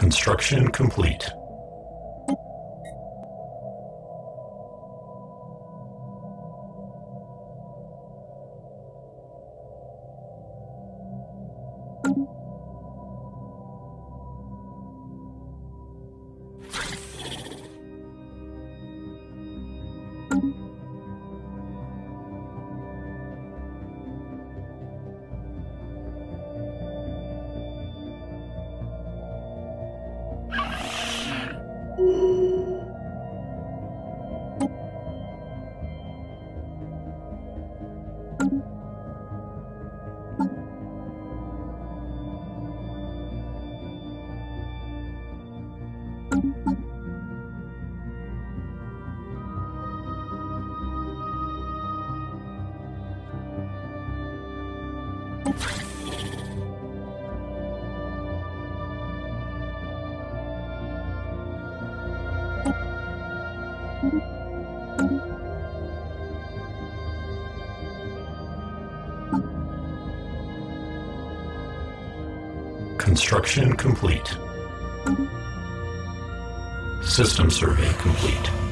Construction complete. Construction complete. System survey complete.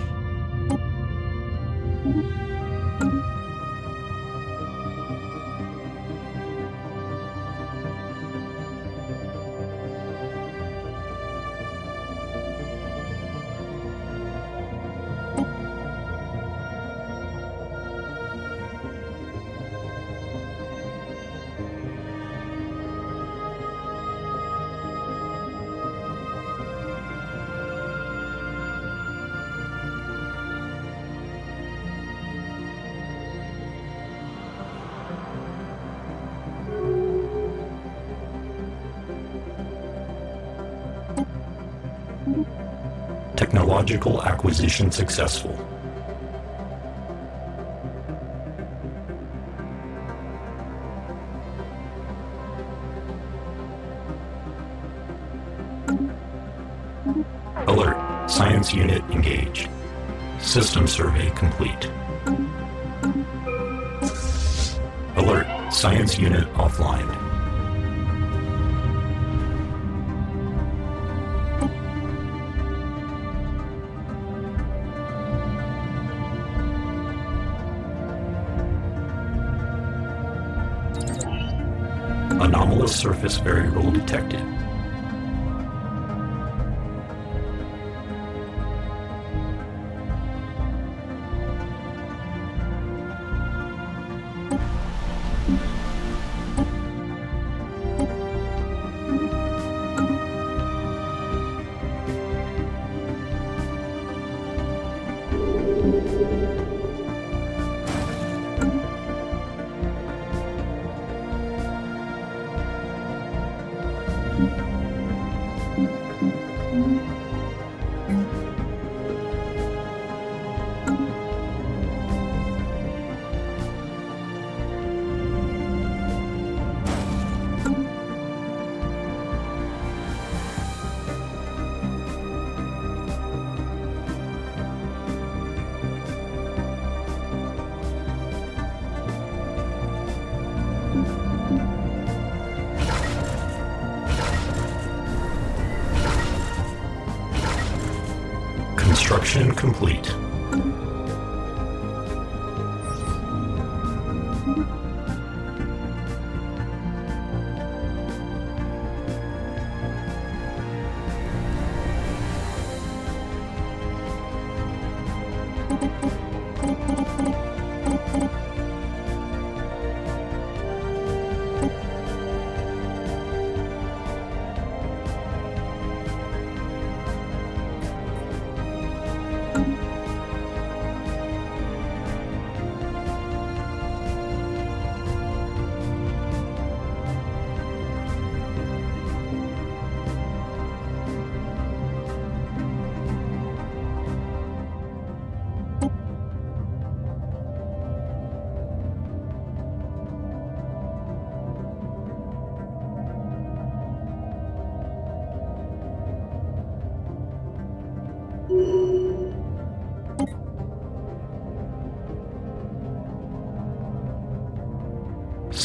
Technological acquisition successful. Alert. Science unit engaged. System survey complete. Alert. Science unit offline. Surface variable detected.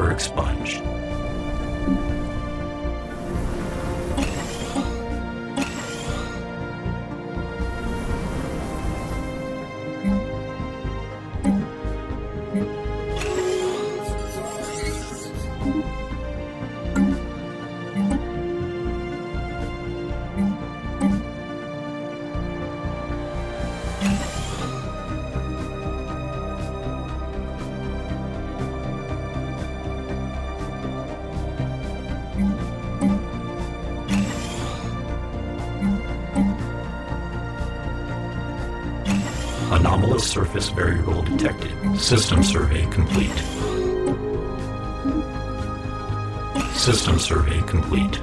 Tile blocker surface variable detected. System survey complete. System survey complete.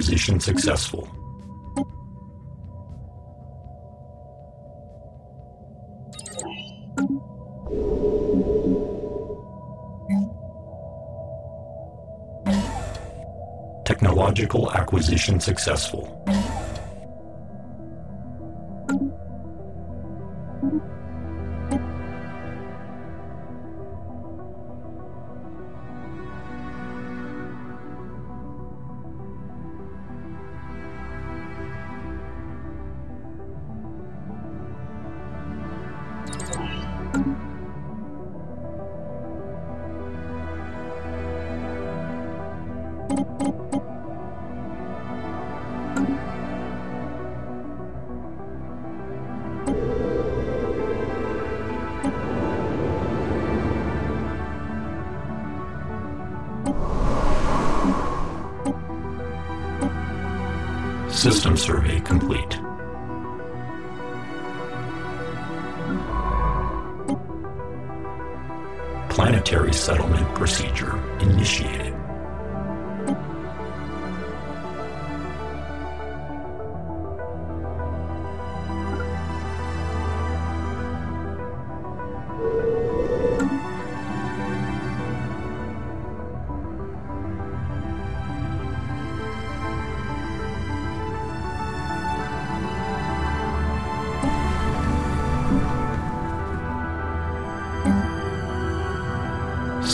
Acquisition successful. Technological acquisition successful.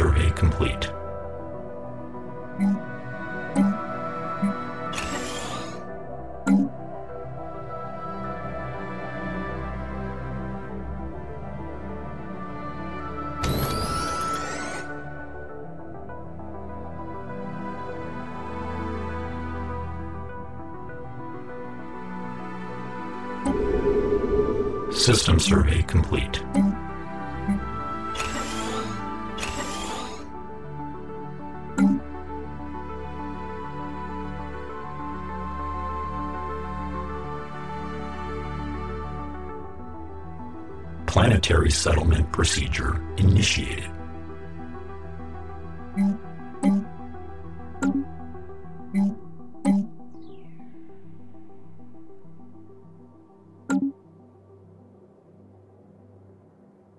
Survey complete. System survey complete. procedure initiated.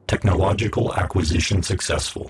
Technological acquisition successful.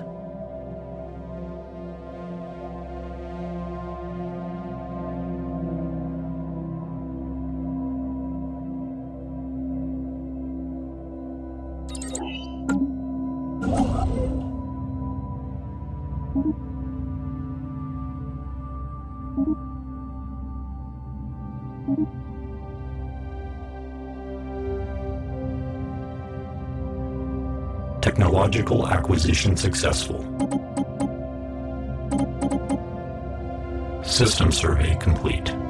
Technological acquisition successful. System survey complete.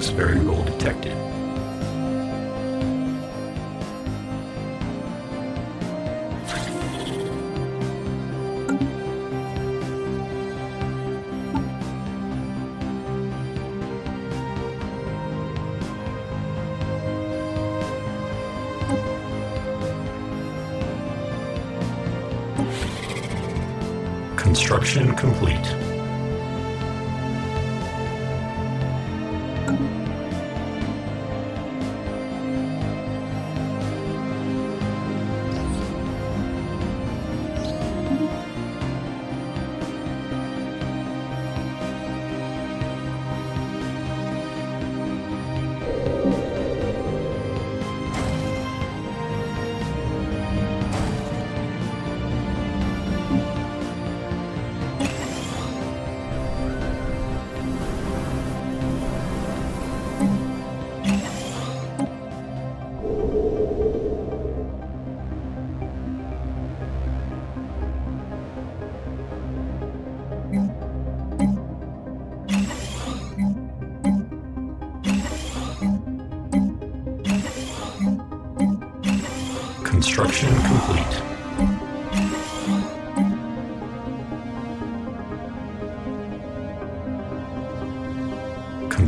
Anomalous surface variable detected. Construction complete.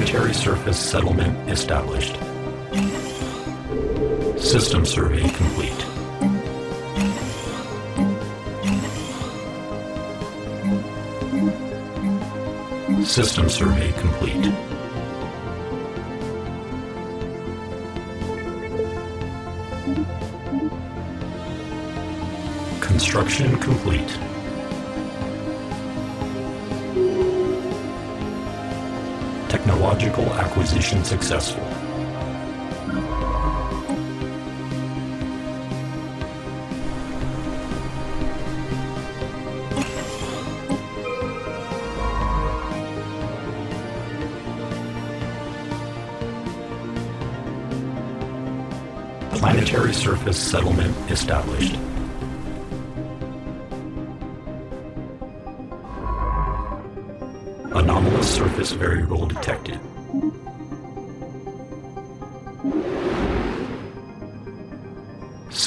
Planetary surface settlement established. System survey complete. System survey complete. Construction complete. Acquisition successful. Planetary surface settlement established. Anomalous surface variable detected.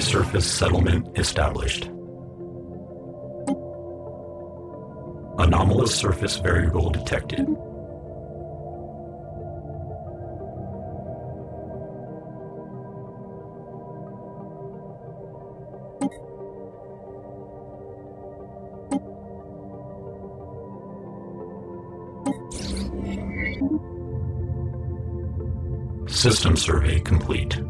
Surface settlement established. Anomalous surface variable detected. System survey complete.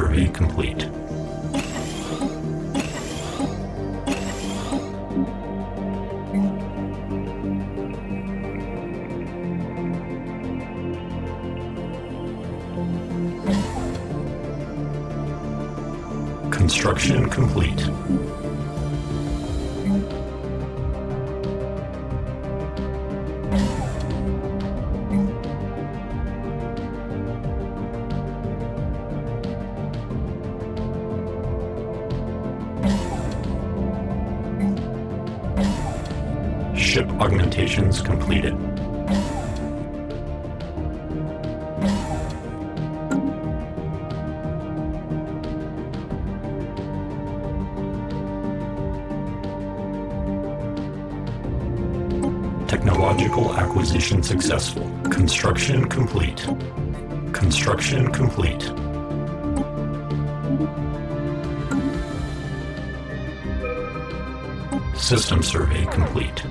Survey complete. Ship augmentations completed. Technological acquisition successful. Construction complete. Construction complete. System survey complete.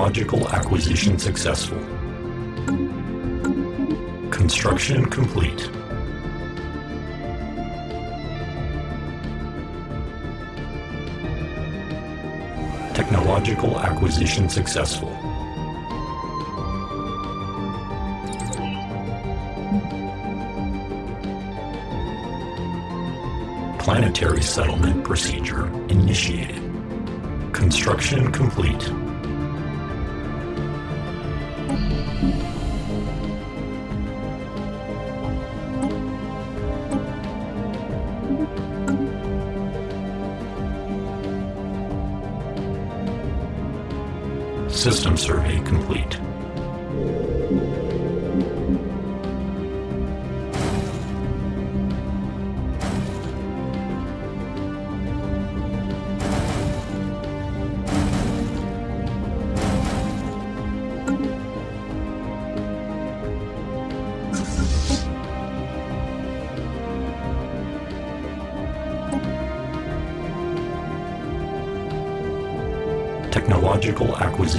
Technological acquisition successful. Construction complete. Technological acquisition successful. Planetary settlement procedure initiated. Construction complete. Survey complete.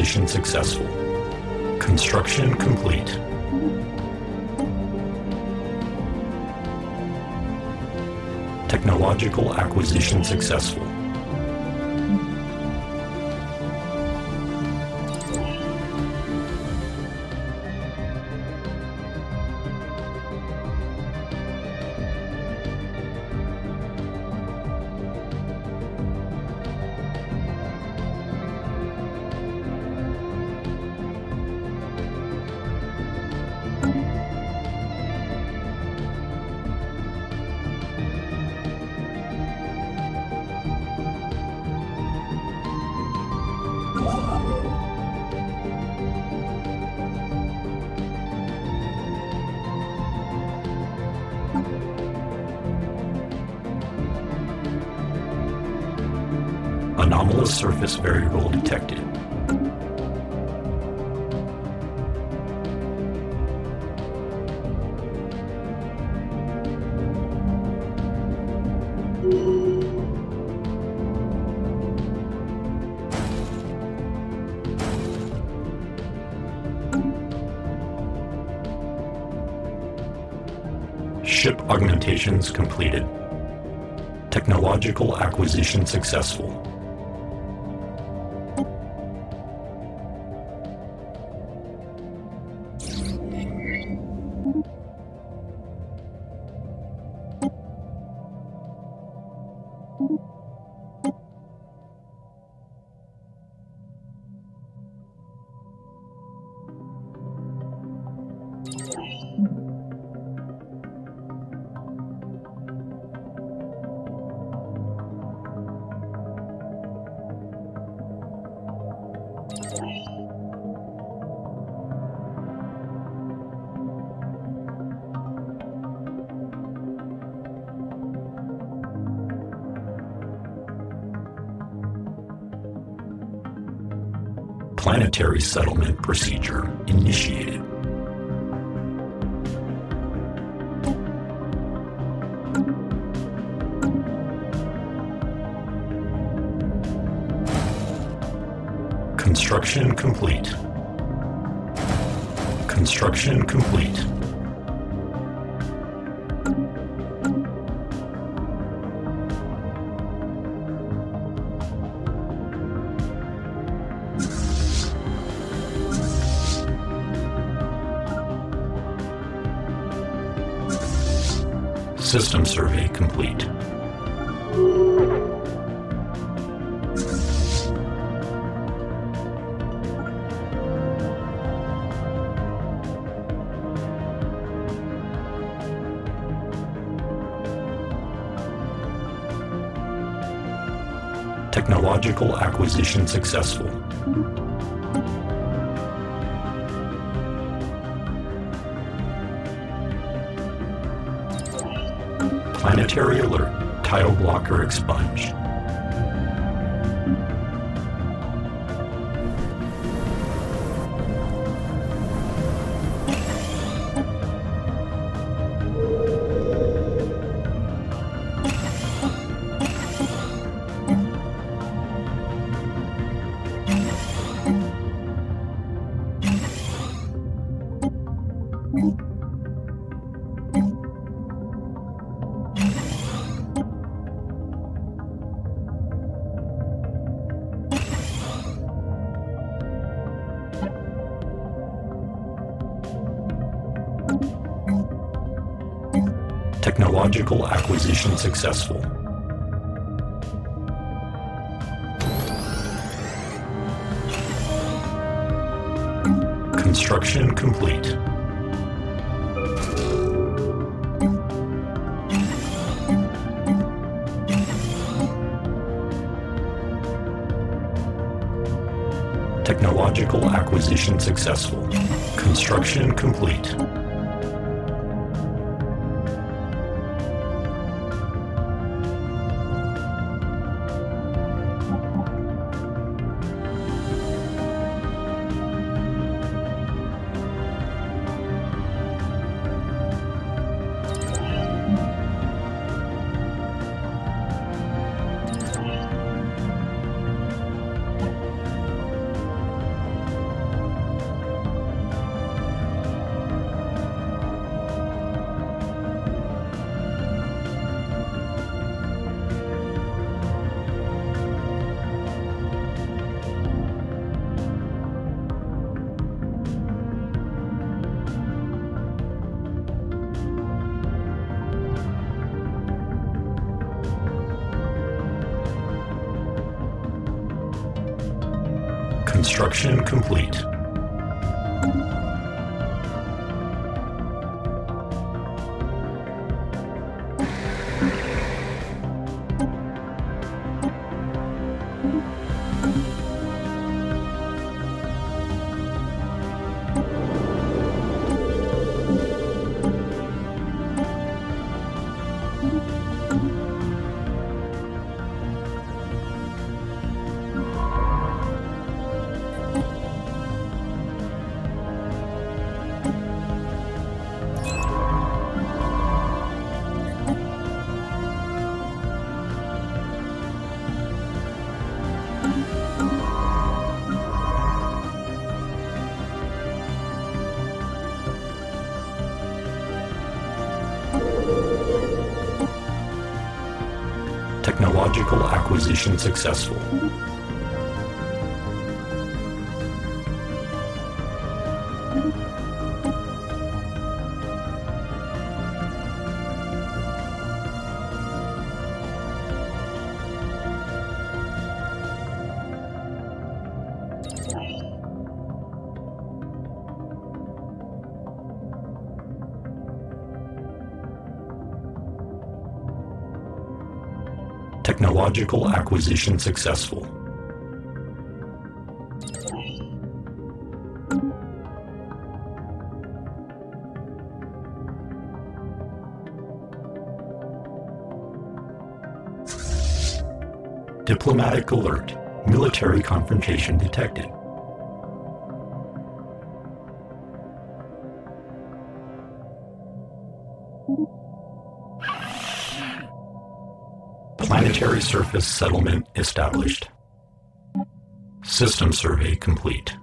Acquisition successful. Construction complete. Technological acquisition successful. Anomalous surface variable detected. Ship augmentations completed. Technological acquisition successful. Planetary settlement procedure initiated. Construction complete. Construction complete. System survey complete. Technological acquisition successful. Planetary alert. Tile blocker expunged. technological acquisition successful. Construction complete. Technological acquisition successful. Construction complete. Technological acquisition successful. Diplomatic alert. Military confrontation detected. Surface settlement established. System survey complete.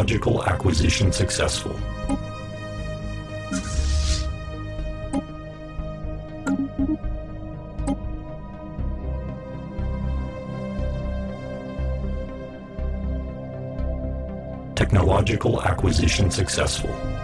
Technological acquisition successful. Technological acquisition successful.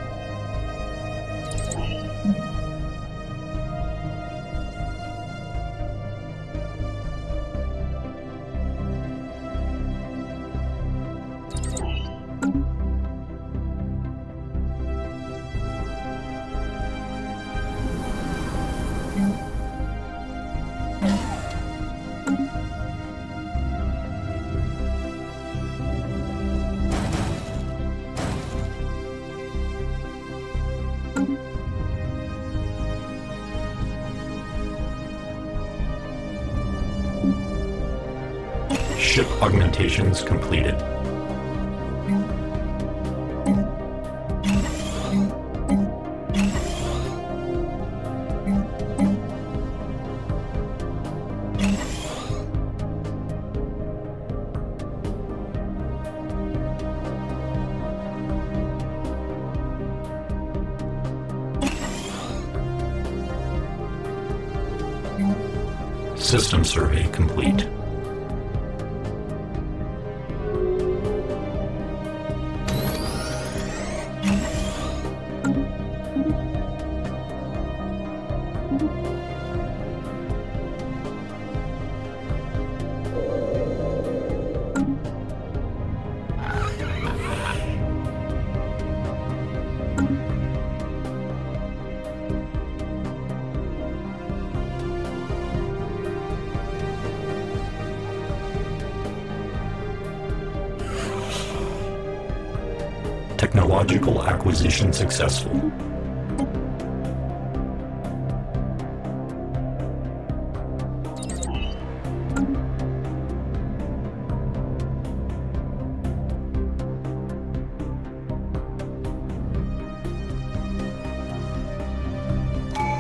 Technological acquisition successful.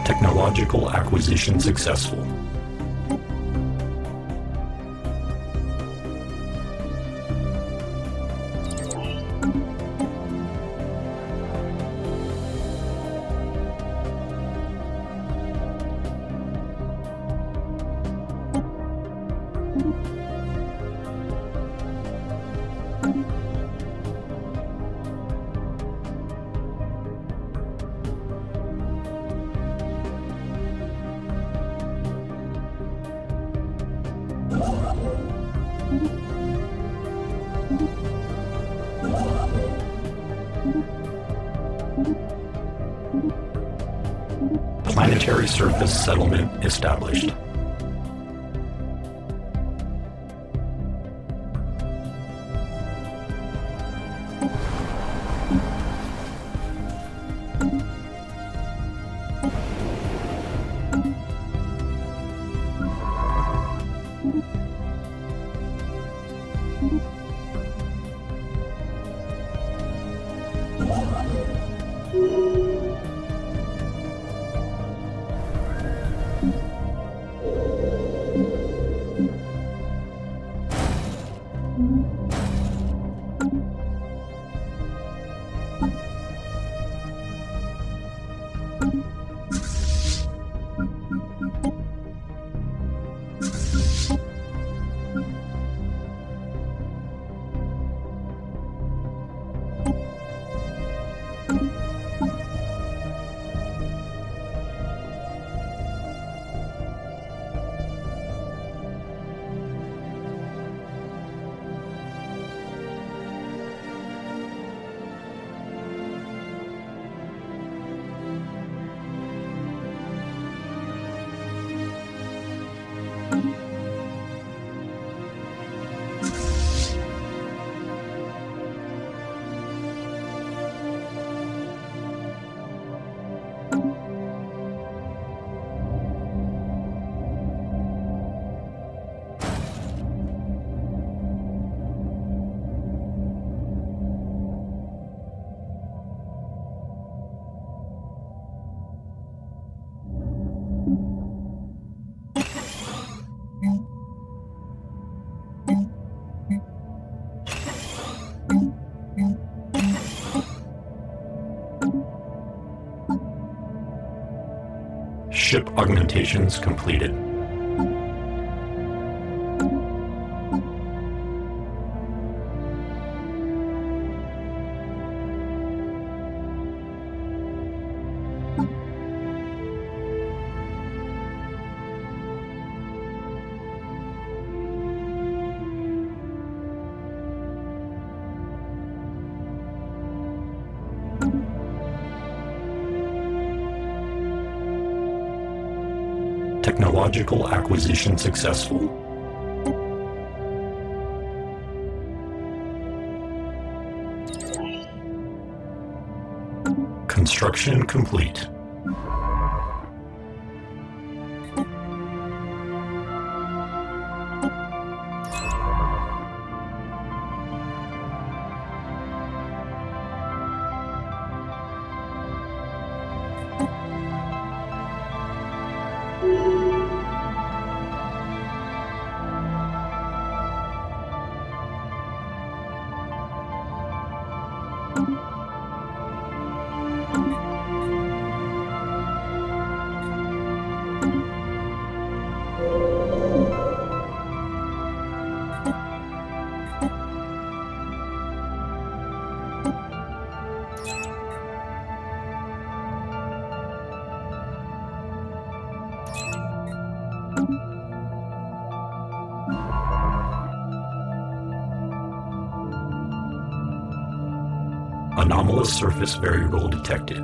Technological acquisition successful. Ship augmentations completed. Technological acquisition successful. Construction complete. Surface variable detected.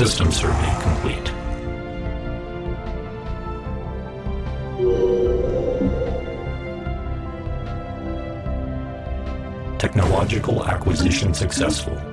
System survey complete. Technological acquisition successful.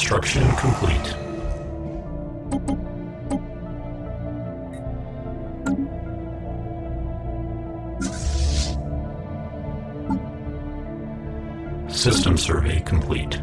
Construction complete. System survey complete.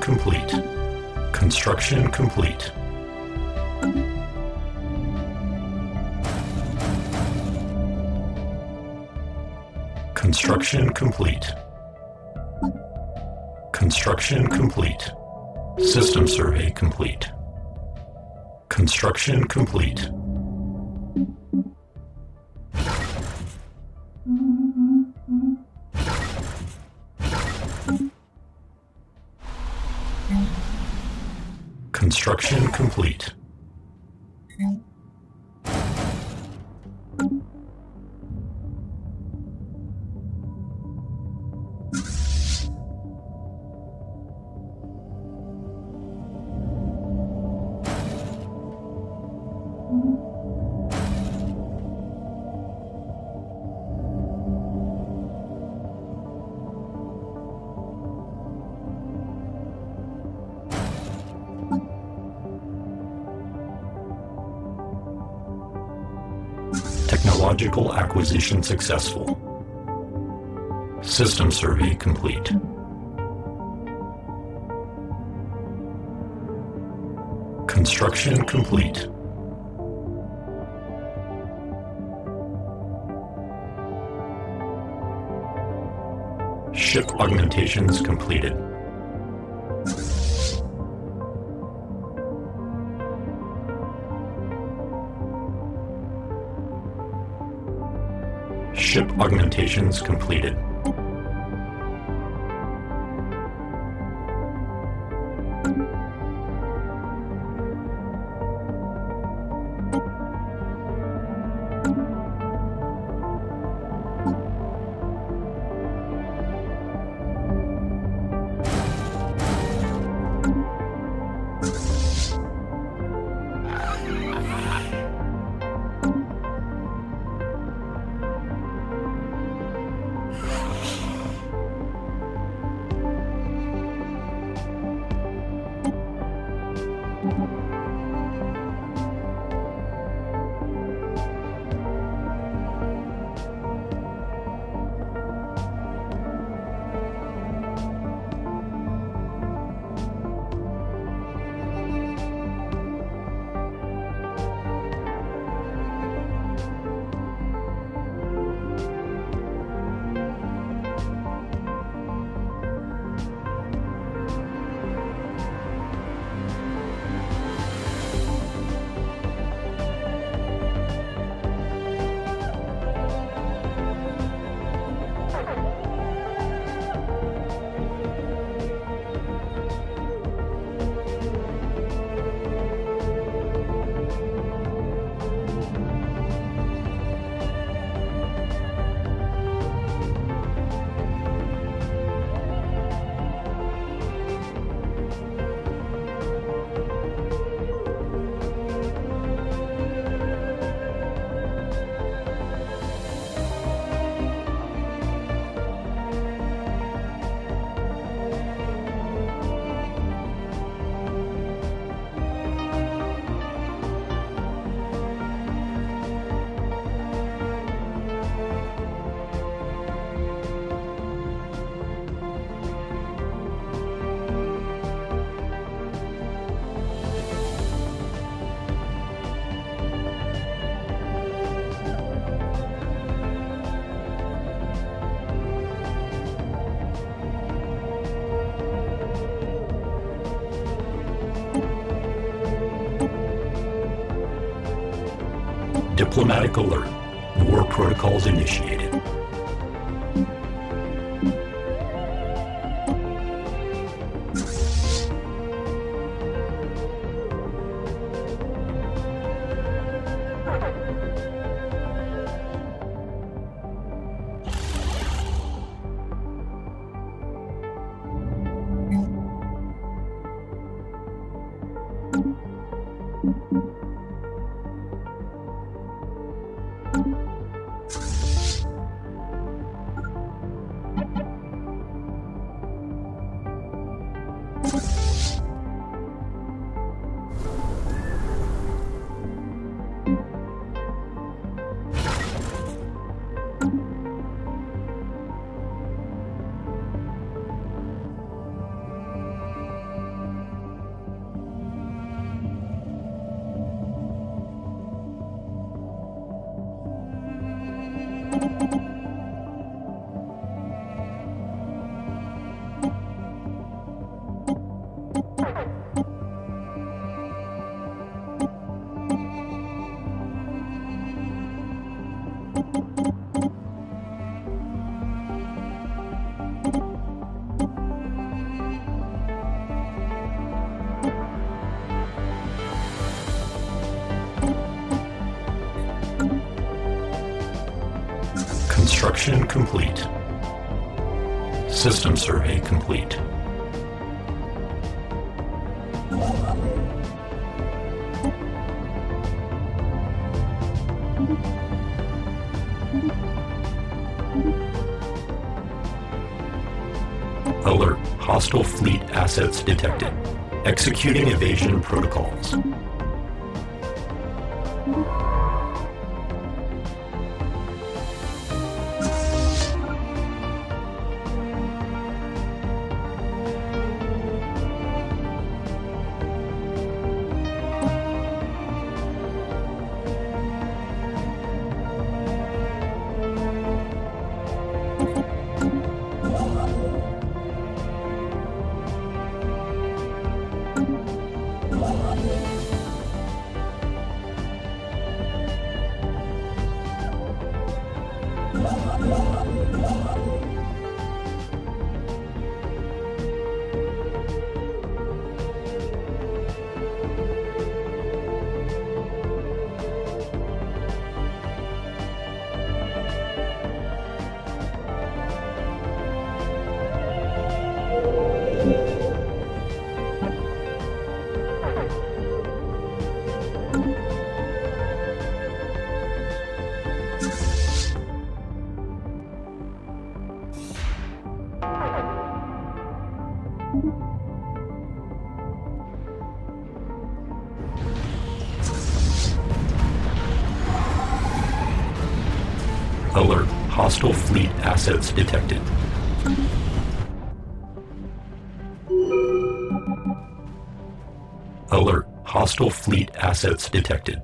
Complete. Construction complete. Construction complete. Construction complete. System survey complete. Construction complete. Construction complete. Technological successful. System survey complete. Construction complete. Ship augmentations completed. Ship augmentations completed. Survey complete. Alert. Hostile fleet assets detected. Executing evasion protocols. Alert. Hostile fleet assets detected. Alert. Hostile fleet assets detected.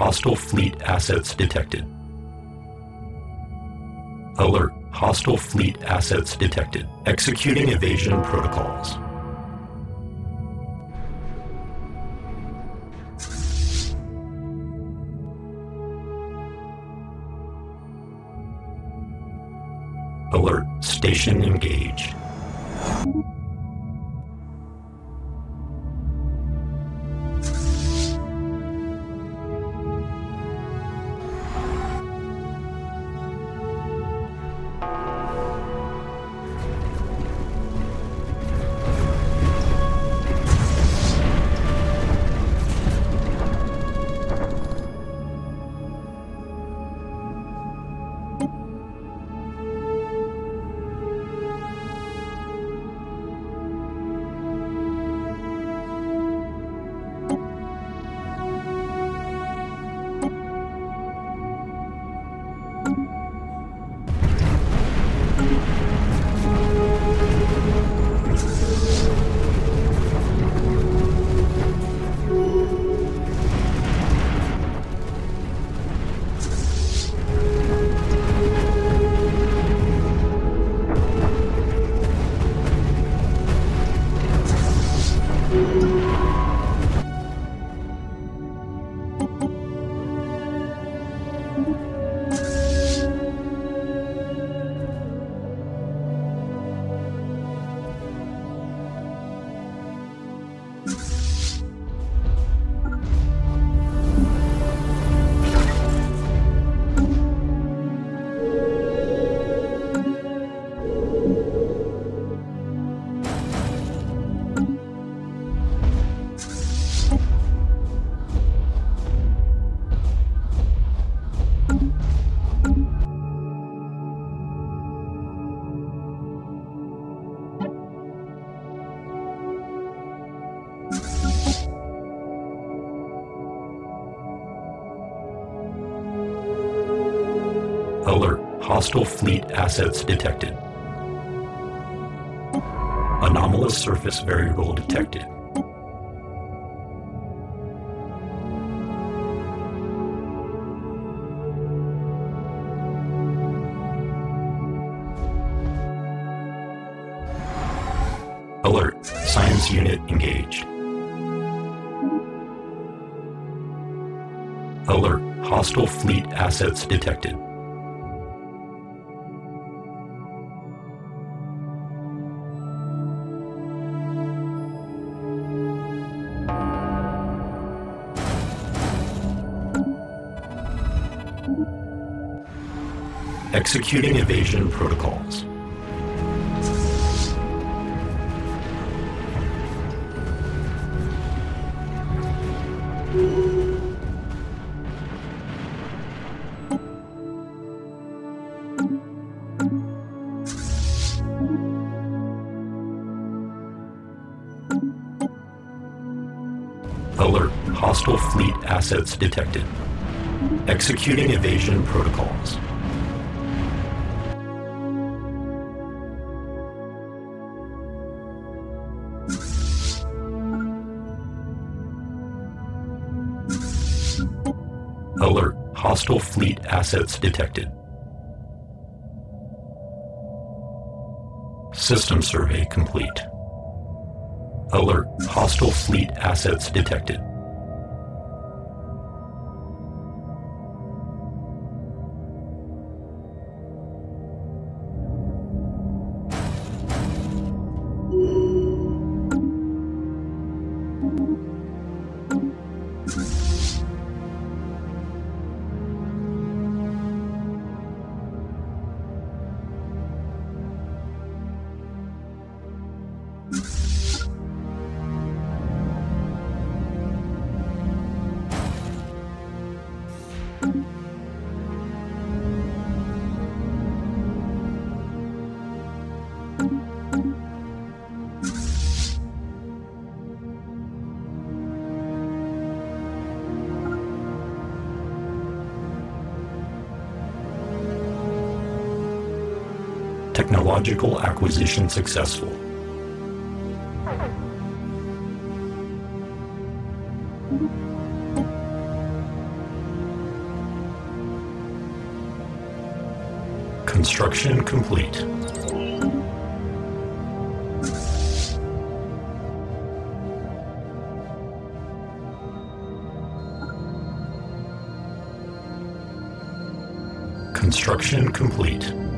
Hostile fleet assets detected. Alert. Hostile fleet assets detected. Executing evasion protocols. Alert. Station engaged. Alert. Hostile fleet assets detected. Anomalous surface variable detected. Alert. Science unit engaged. Alert. Hostile fleet assets detected. Executing evasion protocols. Alert. Hostile fleet assets detected. Executing evasion protocols. Hostile fleet assets detected. System survey complete. Alert. Hostile fleet assets detected. Acquisition successful. Construction complete. Construction complete.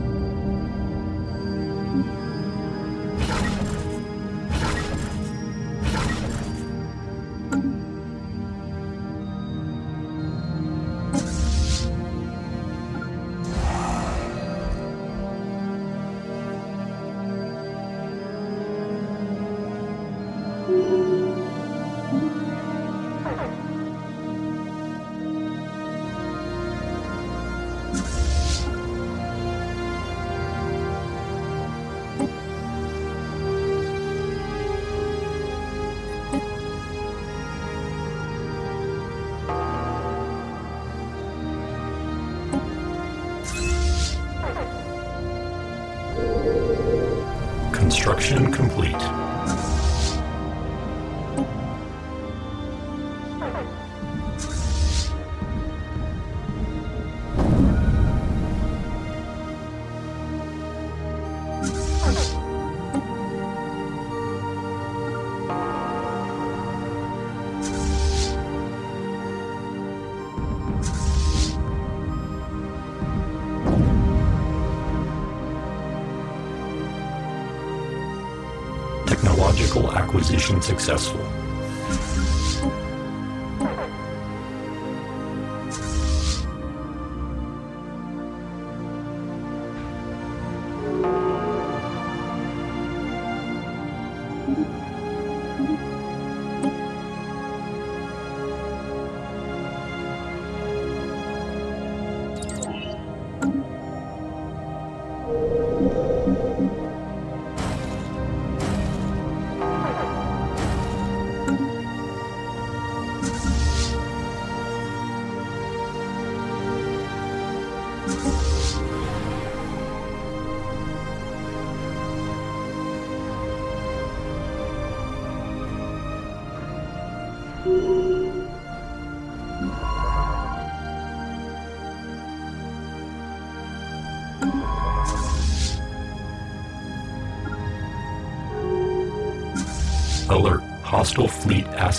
Successful.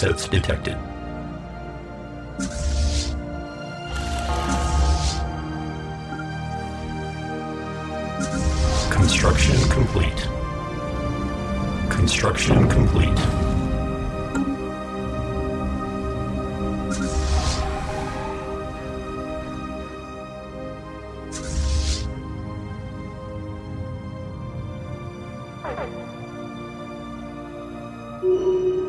Assets detected. Construction complete. Construction complete.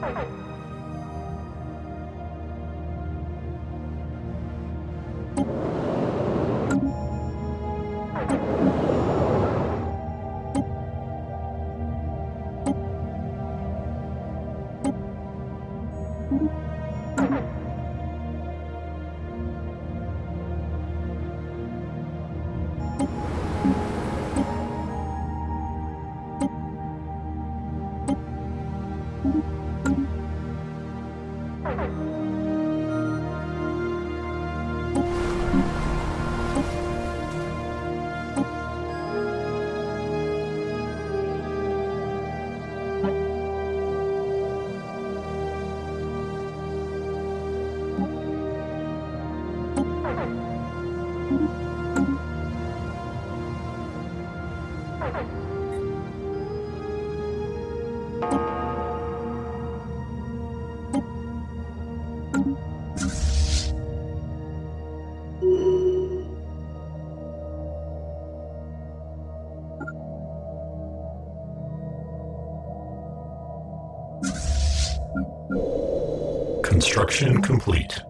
Thank you Construction complete.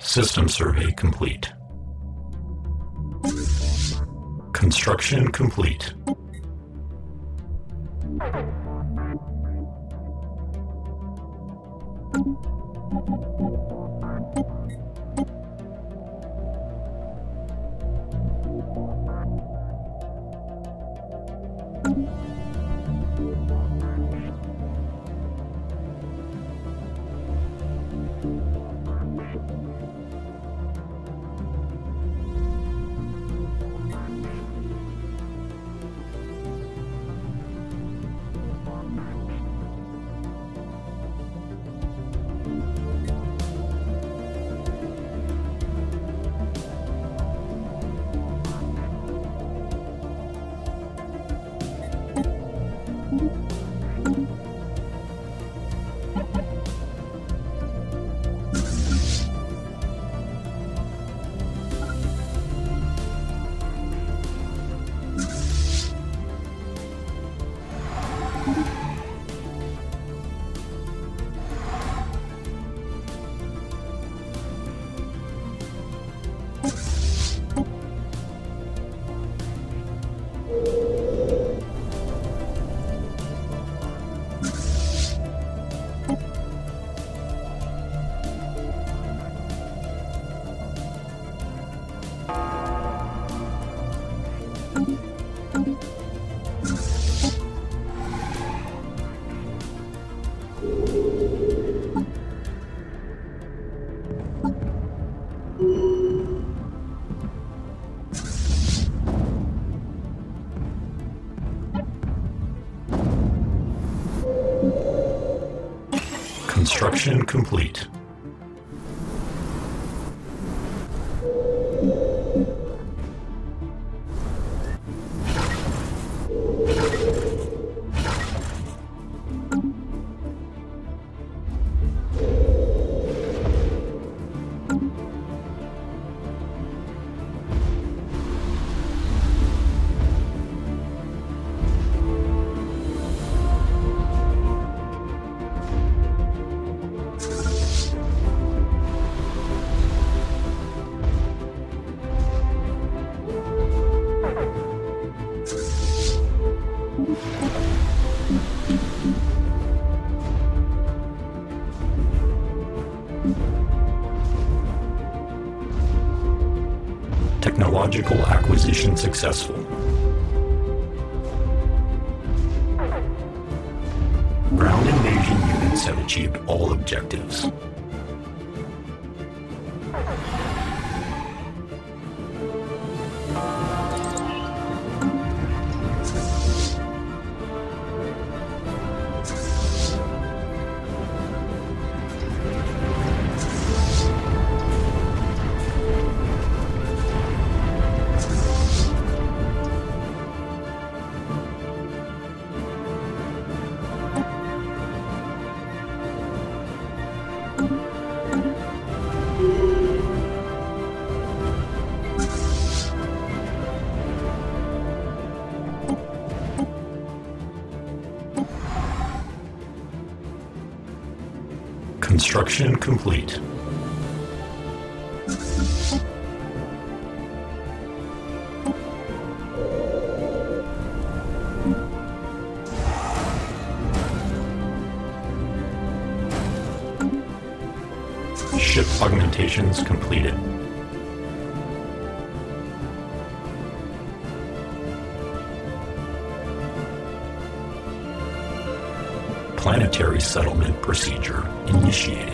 System survey complete. Construction complete. Construction complete. Successful. Construction complete. Ship augmentations completed. Planetary settlement procedure initiated.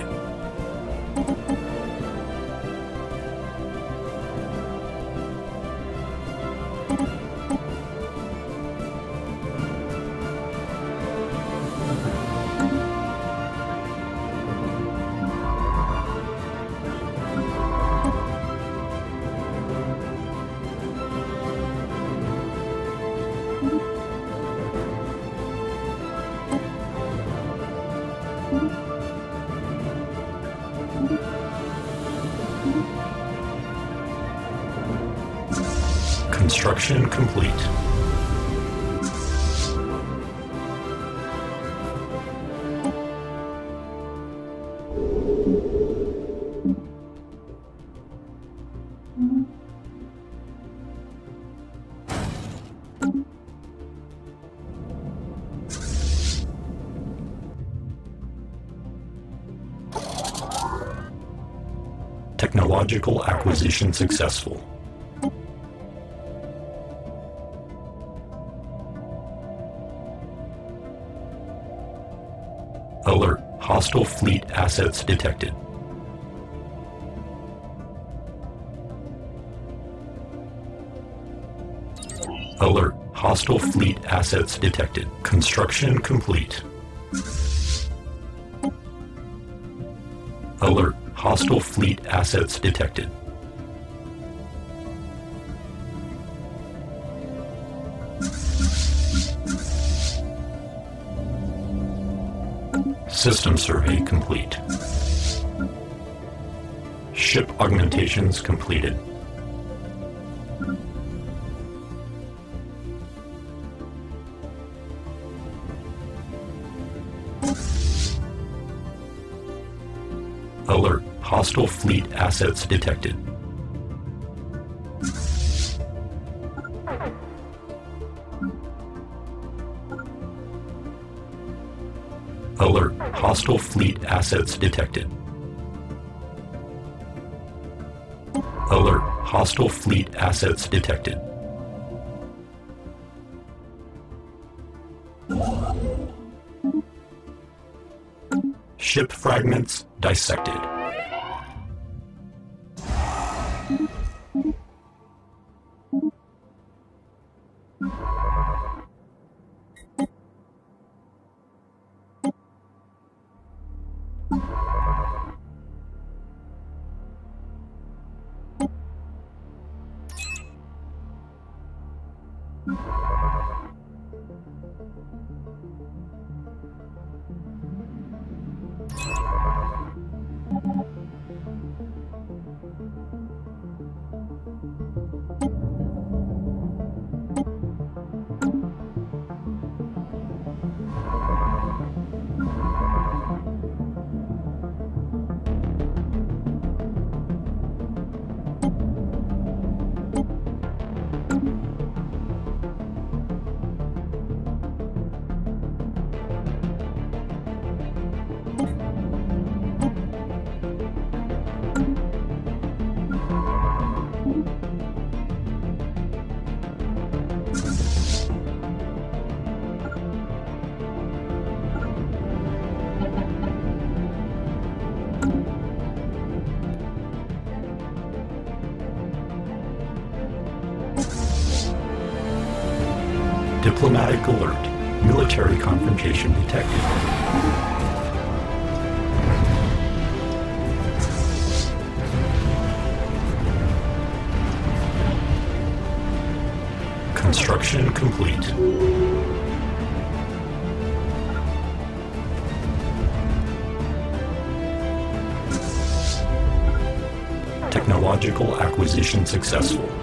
Construction complete. Technological acquisition successful. Assets detected. Alert. Hostile fleet assets detected. Construction complete. Alert. Hostile fleet assets detected. System survey complete. Augmentations completed. Alert. Hostile fleet assets detected. Alert. Hostile fleet assets detected. Hostile fleet assets detected. Ship fragments dissected. technological acquisition successful.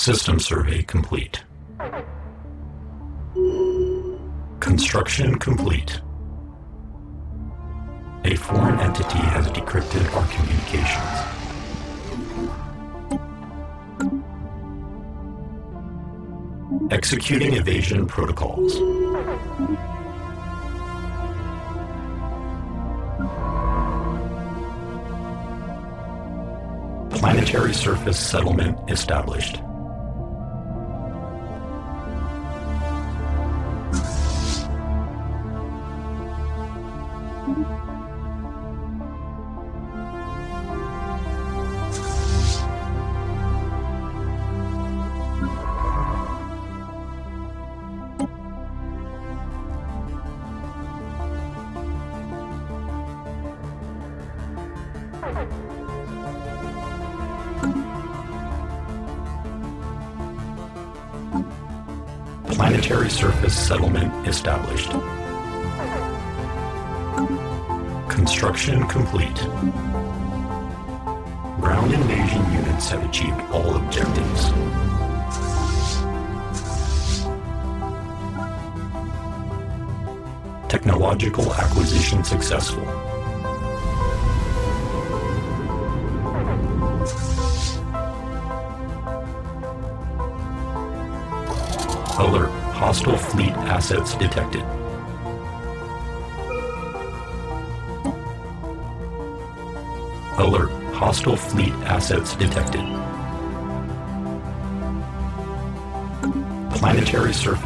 System survey complete. Construction complete. A foreign entity has decrypted our communications. Executing evasion protocols. Planetary surface settlement established.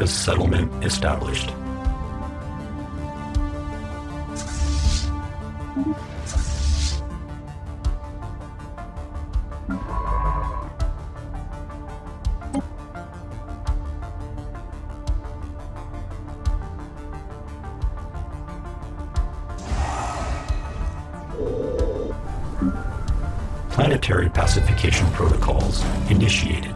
Settlement established. Planetary pacification protocols initiated.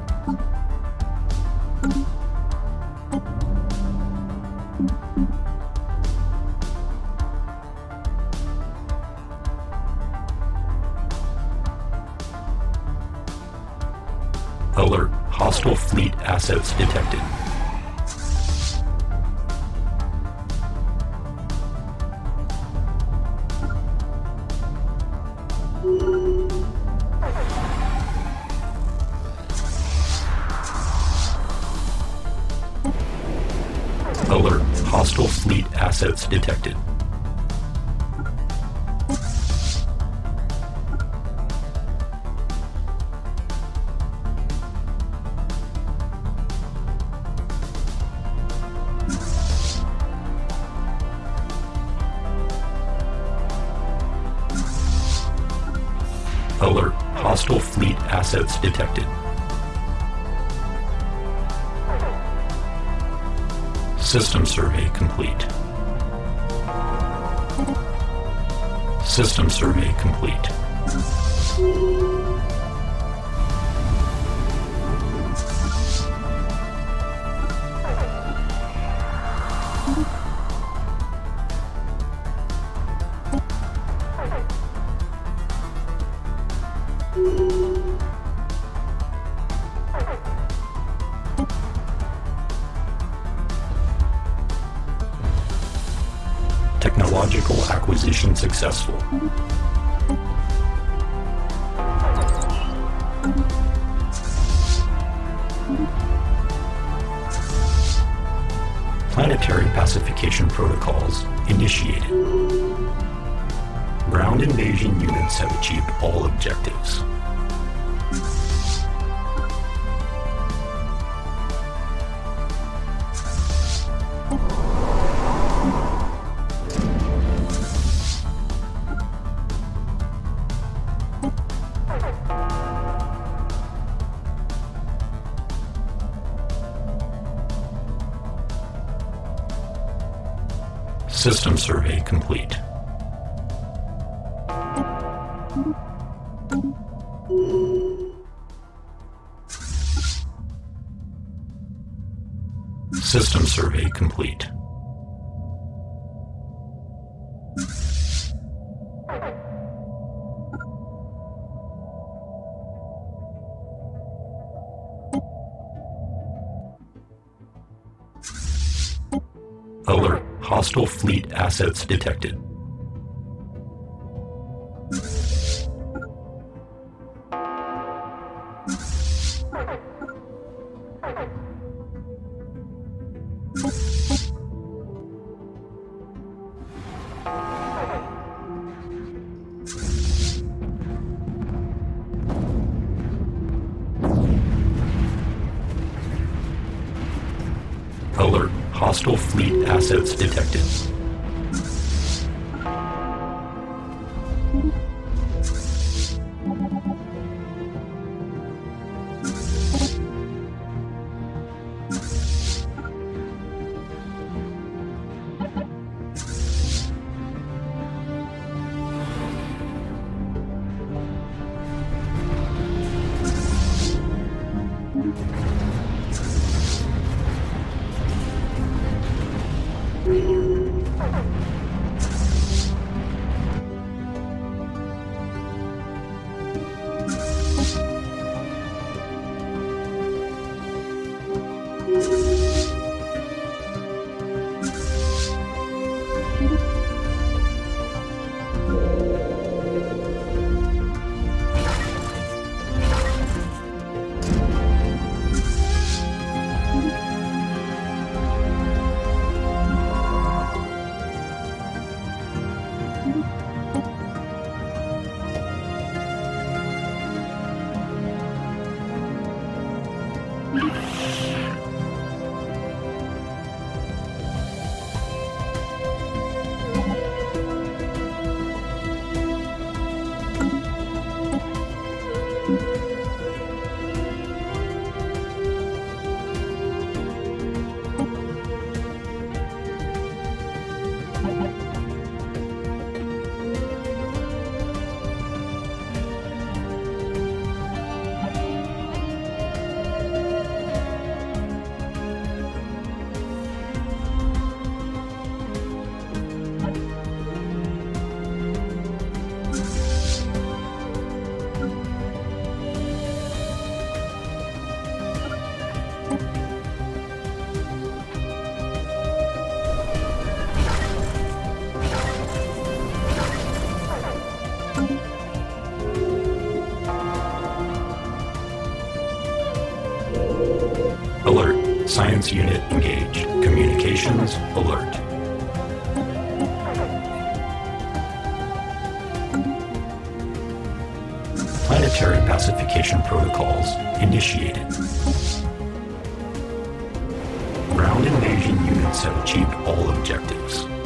Assets detected. Alert. Hostile fleet assets detected. Have achieved all objectives.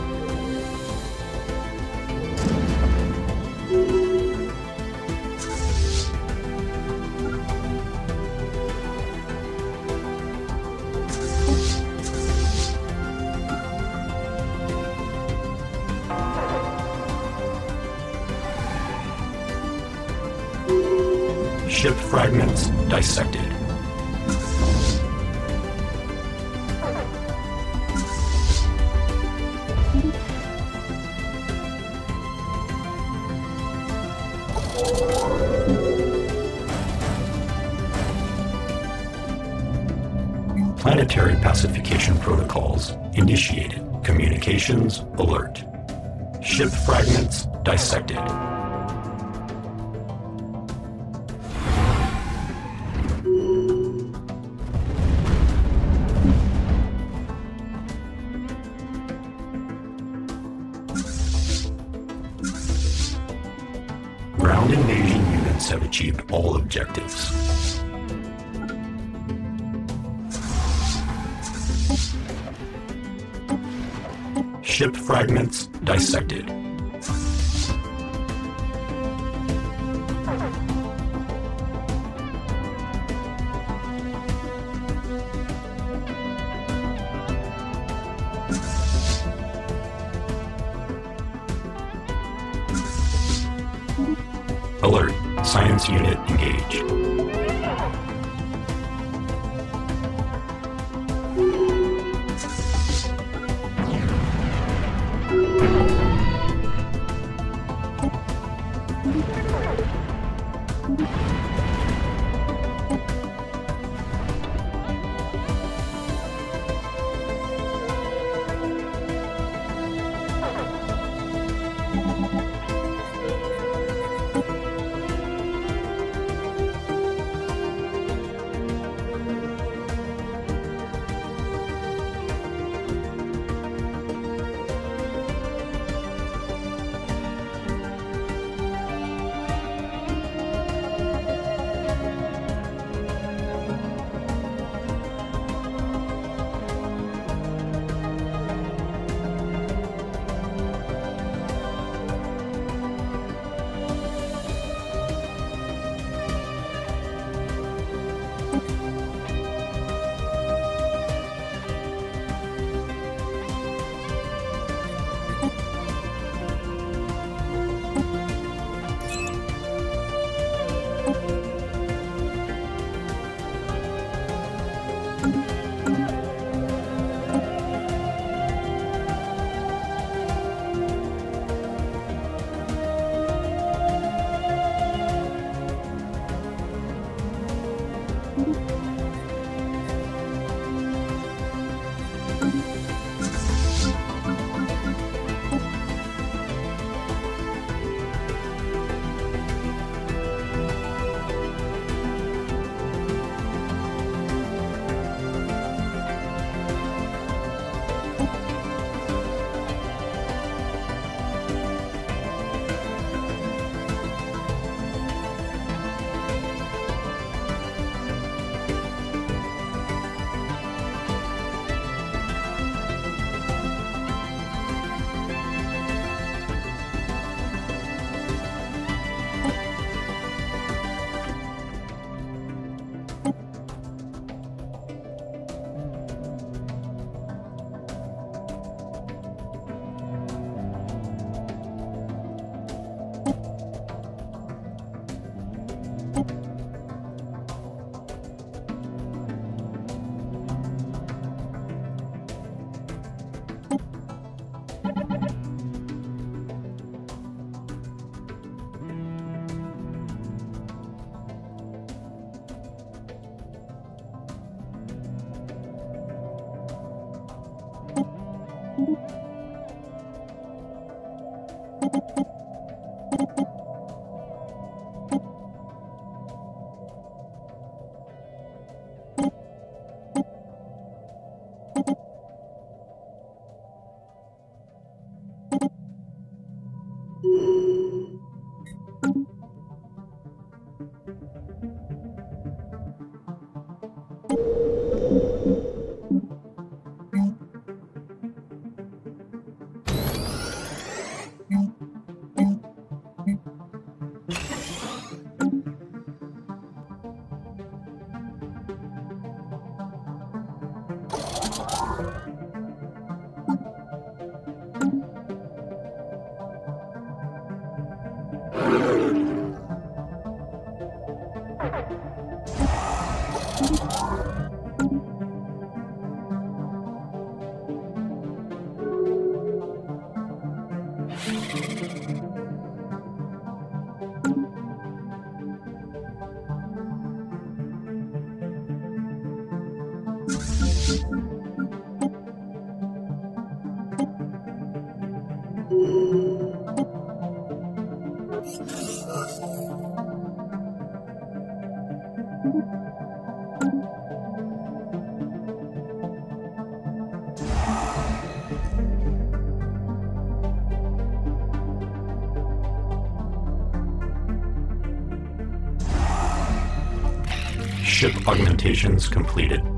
Ship augmentations completed.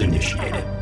Initiated.